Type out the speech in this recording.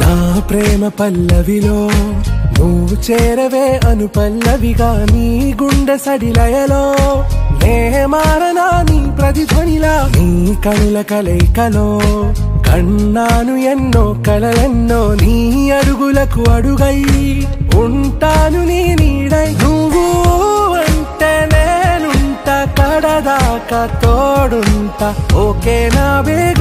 నా ప్రేమ పల్లవిలో నువ్వు చేరవే అను పల్లవిగా నీ గుండె సడిలయలో. నే మారనా నీ ప్రతిధ్వనిలా నీ కనుల కలయికలో. కన్నాను ఎన్నో కలలెన్నో నీ అడుగులకు అడుగై ఉంటాను నీ నీడై. నువ్వు అంటే నేనుంట కడదాకా తోడుంట. ఓకే నా బేగం